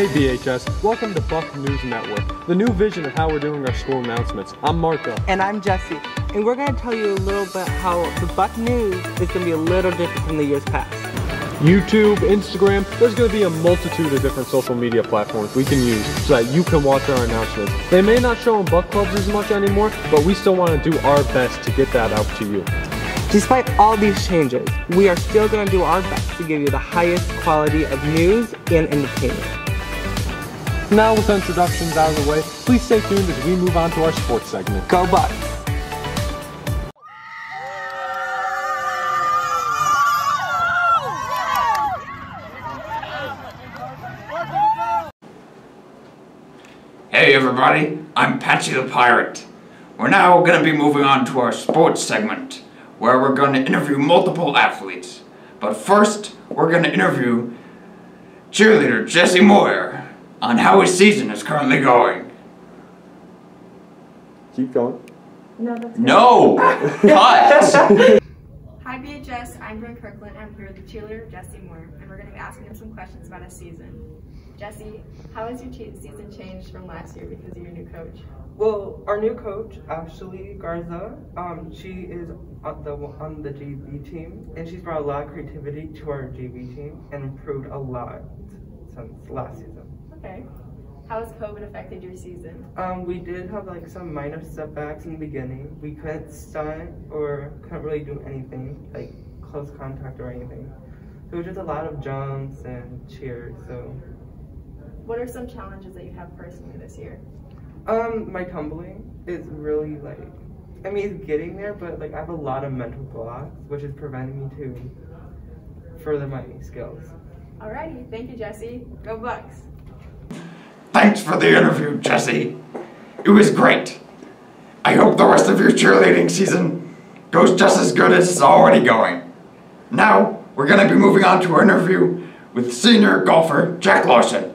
Hey BHS, welcome to Buck News Network, the new vision of how we're doing our school announcements. I'm Marco. And I'm Jesse, and we're going to tell you a little bit how the Buck News is going to be a little different from the years past. YouTube, Instagram, there's going to be a multitude of different social media platforms we can use so that you can watch our announcements. They may not show in Buck Clubs as much anymore, but we still want to do our best to get that out to you. Despite all these changes, we are still going to do our best to give you the highest quality of news and entertainment. Now with introductions out of the way, please stay tuned as we move on to our sports segment. Go Bucs! Hey everybody, I'm Patchy the Pirate. We're now going to be moving on to our sports segment, where we're going to interview multiple athletes. But first, we're going to interview cheerleader Jesse Moyer on how his season is currently going. Keep going. No, that's No! Cut! Hi BHS, I'm Brent Kirkland. I'm here with the cheerleader Jesse Moore, and we're going to be asking him some questions about his season. Jesse, how has your che- season changed from last year because of your new coach? Well, our new coach, Ashley Garza, um, she is on the on the JV team, and she's brought a lot of creativity to our JV team and improved a lot since last season. Okay. How has COVID affected your season? Um, we did have like some minor setbacks in the beginning. We couldn't stunt or couldn't really do anything like close contact or anything. So it was just a lot of jumps and cheers. So, What are some challenges that you have personally this year? um, my tumbling is really like, I mean, it's getting there, but like I have a lot of mental blocks, which is preventing me to further my skills. Alrighty, thank you Jesse. Go Bucs! Thanks for the interview, Jesse. It was great. I hope the rest of your cheerleading season goes just as good as it's already going. Now, we're going to be moving on to our interview with senior golfer Jack Larson.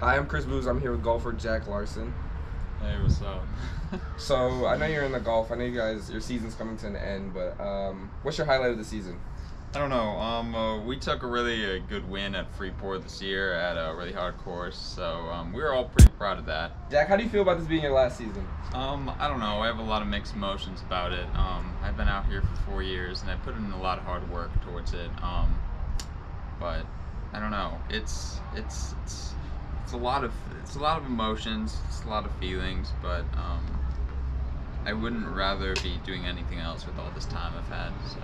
Hi, I'm Chris Booz. I'm here with golfer Jack Larson. Hey, what's up? So I know you're in the golf. I know you guys, your season's coming to an end, but um, what's your highlight of the season? I don't know. Um, uh, we took a really uh, good win at Freeport this year at a really hard course, so um, we were all pretty proud of that. Jack, how do you feel about this being your last season? Um, I don't know. I have a lot of mixed emotions about it. Um, I've been out here for four years, and I put in a lot of hard work towards it. Um, but I don't know. It's it's it's it's a lot of it's a lot of emotions. It's a lot of feelings, but um, I wouldn't rather be doing anything else with all this time I've had. So.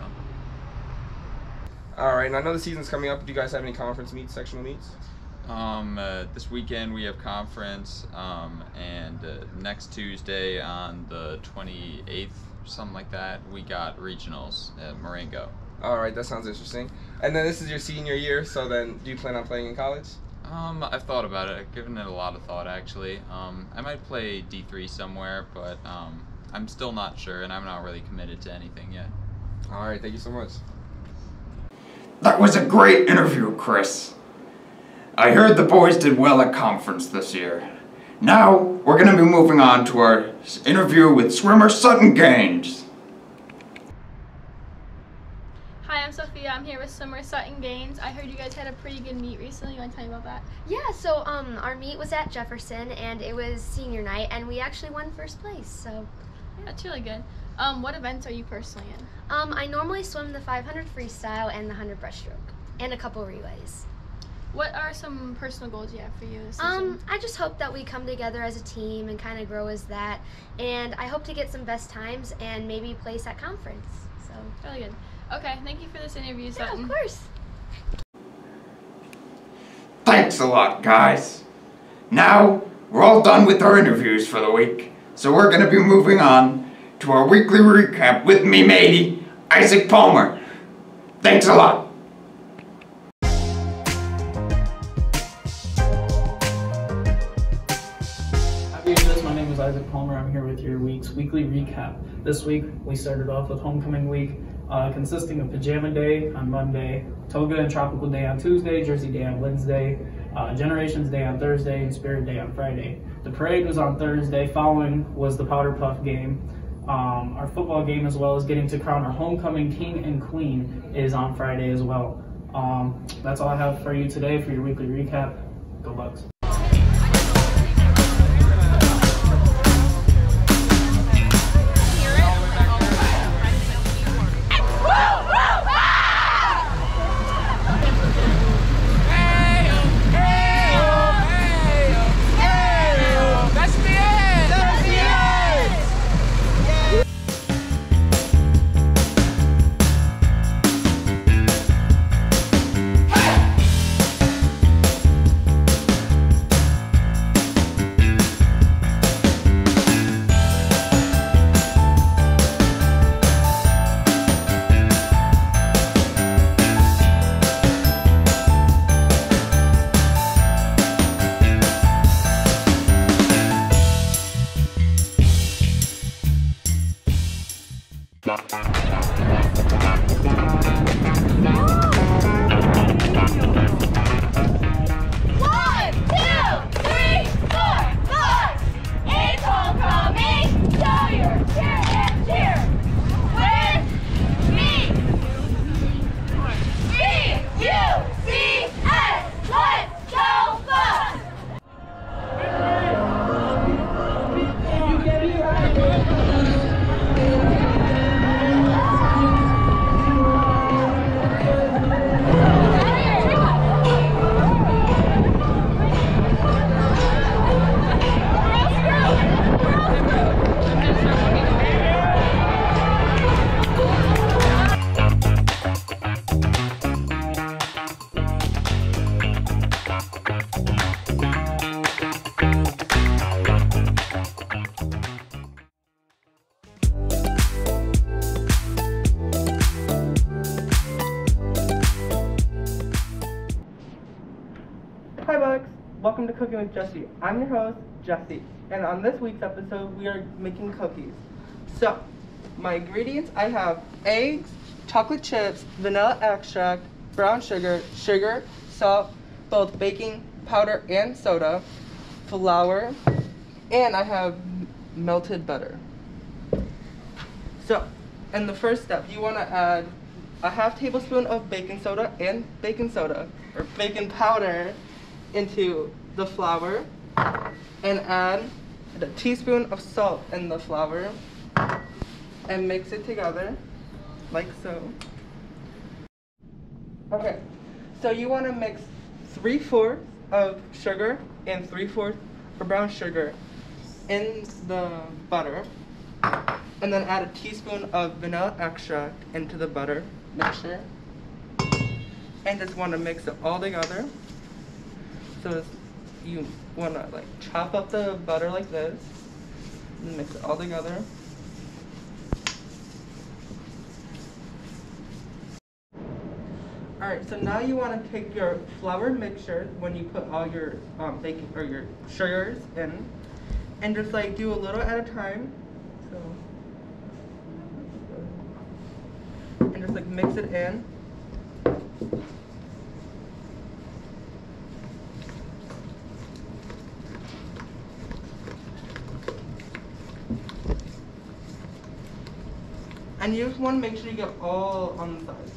All right, and I know the season's coming up. Do you guys have any conference meets, sectional meets? Um, uh, this weekend we have conference, um, and uh, next Tuesday on the 28th, something like that, we got regionals at Marengo. All right, that sounds interesting. And then this is your senior year, so then do you plan on playing in college? Um, I've thought about it. I've given it a lot of thought actually. Um, I might play D3 somewhere, but um, I'm still not sure, and I'm not really committed to anything yet. All right, thank you so much. That was a great interview, Chris. I heard the boys did well at conference this year. Now, we're going to be moving on to our interview with swimmer Sutton Gaines. Hi, I'm Sophia. I'm here with swimmer Sutton Gaines. I heard you guys had a pretty good meet recently. You want to tell me about that? Yeah, so um, our meet was at Jefferson, and it was senior night, and we actually won first place. So That's really good. Um, what events are you personally in? um, I normally swim the 500 freestyle and the 100 breaststroke, and a couple relays. What are some personal goals you have for you this season? Um, I just hope that we come together as a team and kind of grow as that, and I hope to get some best times and maybe place at conference. So really good. Okay, thank you for this interview, yeah, Sutton. of course. Thanks a lot, guys. Now, we're all done with our interviews for the week, so we're going to be moving on to our weekly recap with me matey, Isaac Palmer. Thanks a lot. My name is Isaac Palmer. I'm here with your week's weekly recap. This week we started off with homecoming week, uh, consisting of pajama day on Monday, toga and tropical day on Tuesday, Jersey day on Wednesday, uh, Generations day on Thursday, and Spirit day on Friday. The parade was on Thursday. Following was the Powder Puff game. Um, our football game, as well as getting to crown our homecoming king and queen, is on Friday as well. Um, that's all I have for you today for your weekly recap. Go Bucs. Cooking with Jesse. I'm your host, Jesse, and on this week's episode, we are making cookies. So, my ingredients I have eggs, chocolate chips, vanilla extract, brown sugar, sugar, salt, both baking powder and soda, flour, and I have melted butter. So, in the first step, you want to add a half tablespoon of baking soda and baking soda, or baking powder, into the flour, and add a teaspoon of salt in the flour, and mix it together, like so. Okay, so you want to mix three fourths of sugar and three fourths of brown sugar in the butter, and then add a teaspoon of vanilla extract into the butter mixture, and just want to mix it all together. So it's, you want to like chop up the butter like this, and mix it all together. Alright, so now you want to take your flour mixture when you put all your um, baking or your sugars in, and just like do a little at a time. So, and just like mix it in. And you just want to make sure you get all on the sides.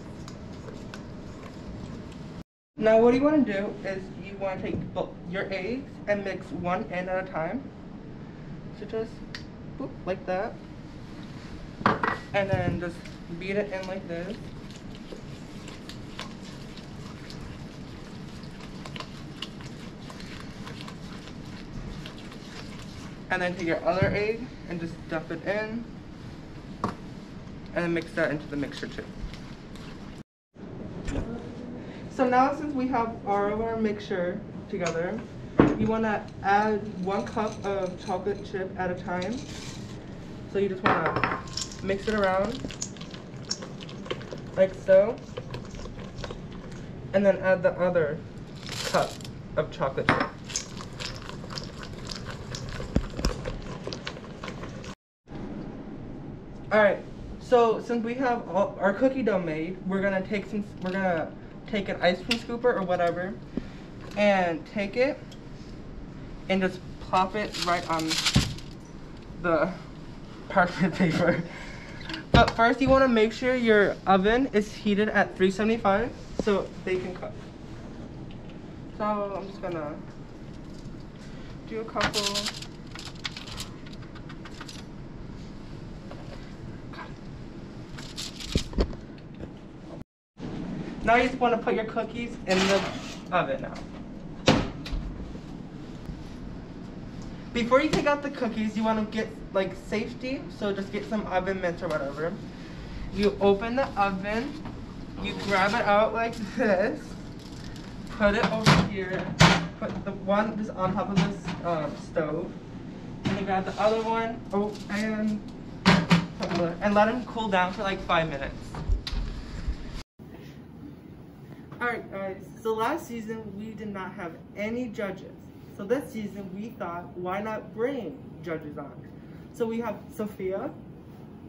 Now what you want to do is you want to take both your eggs and mix one end at a time. So just boop, like that. And then just beat it in like this. And then take your other egg and just dump it in. And mix that into the mixture too. So now since we have all of our mixture together, you want to add one cup of chocolate chip at a time. So you just want to mix it around like so. And then add the other cup of chocolate chip. Alright, so since we have all, our cookie dough made, we're gonna take some, we're gonna take an ice cream scooper or whatever, and take it, and just plop it right on the parchment paper. But first, you want to make sure your oven is heated at 375 so they can cook. So I'm just gonna do a couple. Now you just want to put your cookies in the oven now. Before you take out the cookies, you want to get like safety, so just get some oven mitts or whatever. You open the oven, you grab it out like this, put it over here, put the one just on top of this um, stove, and then grab the other one, oh, and, and let them cool down for like five minutes. Alright guys, so last season we did not have any judges. So this season we thought, why not bring judges on? So we have Sophia,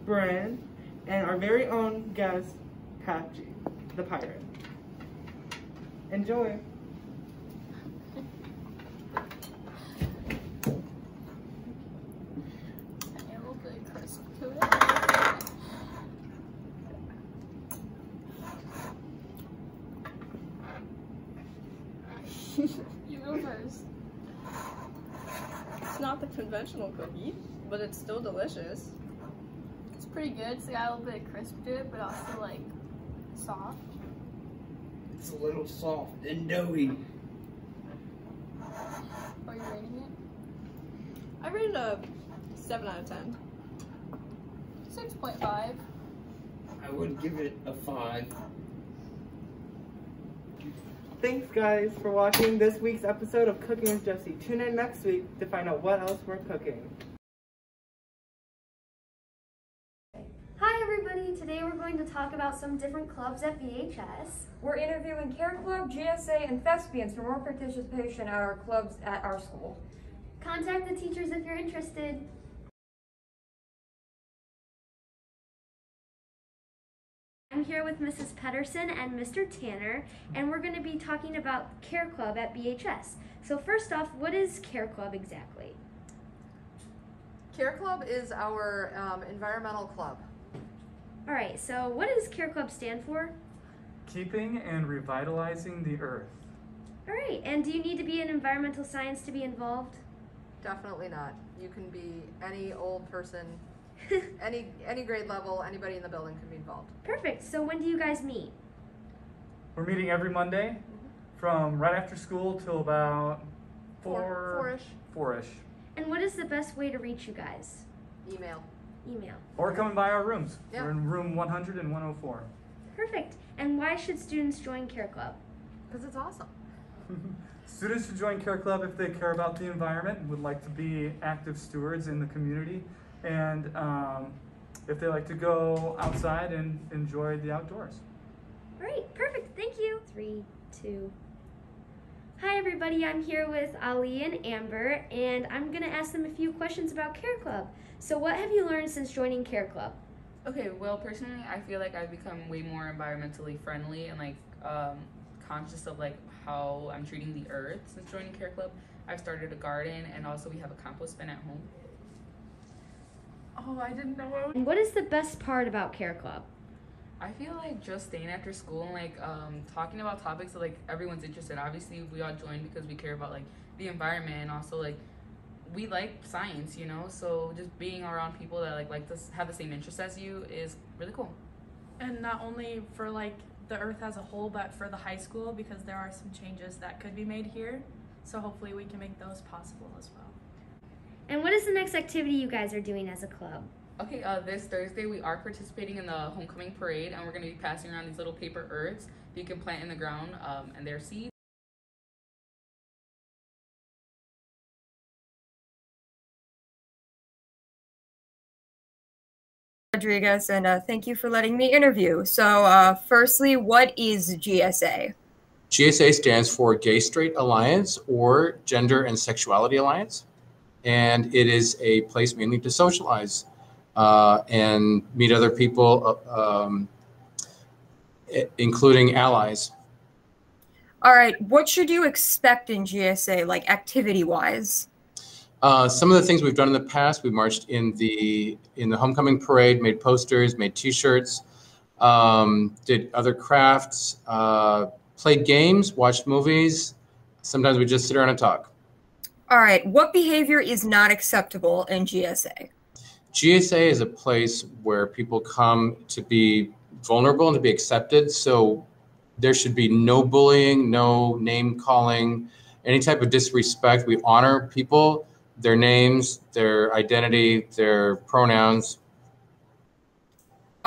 Bren, and our very own guest, Patchy, the pirate. Enjoy. you go first. It's not the conventional cookie, but it's still delicious. It's pretty good. It's got a little bit of crisp to it, but also like soft. It's a little soft and doughy. Are you rating it? I rated a 7 out of 10. 6.5. I would give it a 5. Thanks guys for watching this week's episode of Cooking with Jesse. Tune in next week to find out what else we're cooking. Hi everybody, today we're going to talk about some different clubs at BHS. We're interviewing KARE Club, GSA, and Thespians for more participation at our clubs at our school. Contact the teachers if you're interested. I'm here with Mrs. Pedersen and Mr. Tanner, and we're going to be talking about KARE Club at BHS. So first off, what is KARE Club exactly? KARE Club is our um, environmental club. All right, so what does KARE Club stand for? Keeping and revitalizing the earth. All right, and do you need to be in environmental science to be involved? Definitely not. You can be any old person, any any grade level, anybody in the building can be involved. Perfect. So when do you guys meet? We're meeting every Monday mm-hmm. from right after school till about four four-ish. Four-ish. And what is the best way to reach you guys? Email. Email. Or coming by our rooms. Yeah. We're in room 100 and 104. Perfect. And why should students join KARE Club? Because it's awesome. Students should join KARE Club if they care about the environment and would like to be active stewards in the community. And um, if they like to go outside and enjoy the outdoors. Great, perfect. Thank you. Three, two. Hi, everybody. I'm here with Ali and Amber, and I'm going to ask them a few questions about KARE Club. So, what have you learned since joining KARE Club? Okay, well, personally, I feel like I've become way more environmentally friendly and like um, conscious of like how I'm treating the earth since joining KARE Club. I've started a garden and also we have a compost bin at home. Oh, I didn't know. And what is the best part about KARE Club? I feel like just staying after school and like um, talking about topics that like everyone's interested. Obviously, we all joined because we care about like the environment and also like we like science, you know. So just being around people that like like to have the same interests as you is really cool. and not only for like the earth as a whole but for the high school because there are some changes that could be made here so hopefully we can make those possible as well And what is the next activity you guys are doing as a club? Okay, uh, this Thursday we are participating in the homecoming parade, and we're going to be passing around these little paper earths that you can plant in the ground, um, and they're seeds. Rodriguez, and uh, thank you for letting me interview. So, uh, firstly, what is GSA? GSA stands for Gay Straight Alliance or Gender and Sexuality Alliance. And it is a place mainly to socialize uh, and meet other people, uh, um, including allies. All right, what should you expect in GSA, like activity wise? Uh, some of the things we've done in the past, we marched in the in the homecoming parade, made posters, made T-shirts, um, did other crafts, uh, played games, watched movies. Sometimes we just sit around and talk. All right. What behavior is not acceptable in GSA? GSA is a place where people come to be vulnerable and to be accepted. So there should be no bullying, no name calling, any type of disrespect. We honor people their names, their identity, their pronouns.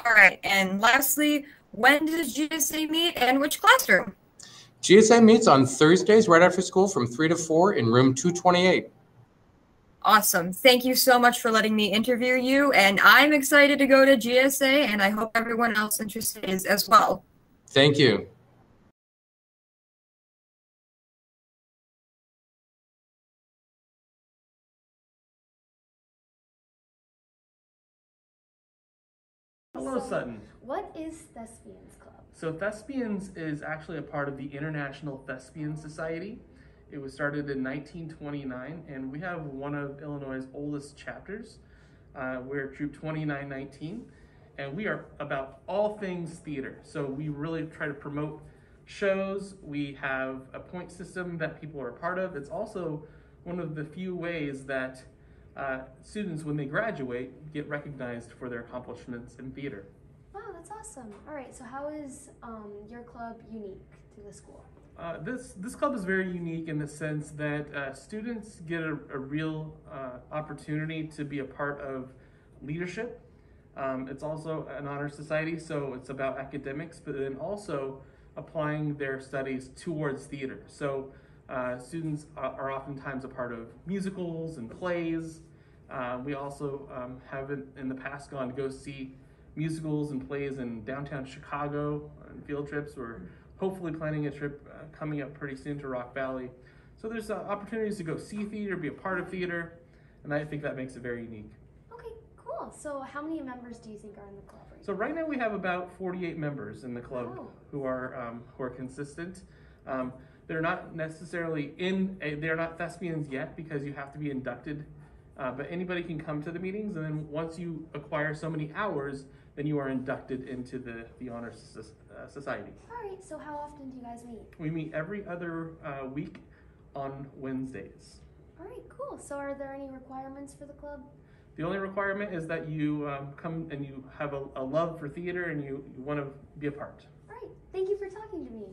All right. And lastly, when does GSA meet and which classroom? GSA meets on Thursdays right after school from 3 to 4 in room 228. Awesome. Thank you so much for letting me interview you. And I'm excited to go to GSA, and I hope everyone else interested is as well. Thank you. Hello, Sutton. What is Thespians Club? So Thespians is actually a part of the International Thespian Society. It was started in 1929, and we have one of Illinois' oldest chapters. Uh, we're Troop 2919, and we are about all things theater. So we really try to promote shows. We have a point system that people are a part of. It's also one of the few ways that uh, students, when they graduate, get recognized for their accomplishments in theater. Wow, that's awesome. All right, so how is um, your club unique to the school? Uh, this this club is very unique in the sense that uh, students get a, a real uh, opportunity to be a part of leadership. Um, it's also an honor society, so it's about academics, but then also applying their studies towards theater. So uh, students are, are, oftentimes a part of musicals and plays. Uh, we also um, have in, in, the past gone to go see musicals and plays in downtown Chicago on field trips. We're hopefully planning a trip uh, coming up pretty soon to Rock Valley. So there's uh, opportunities to go see theater, be a part of theater, and I think that makes it very unique. Okay, cool. So how many members do you think are in the club? Right so right now we have about 48 members in the club oh. who are um, who are consistent. Um, they're not necessarily in, a, they're not thespians yet because you have to be inducted, uh, but anybody can come to the meetings. And then once you acquire so many hours, then you are inducted into the, the Honor uh, Society. All right, so how often do you guys meet? We meet every other uh, week on Wednesdays. All right, cool. So are there any requirements for the club? The only requirement is that you um, come and you have a, a love for theater and you, you want to be a part. All right, thank you for talking to me.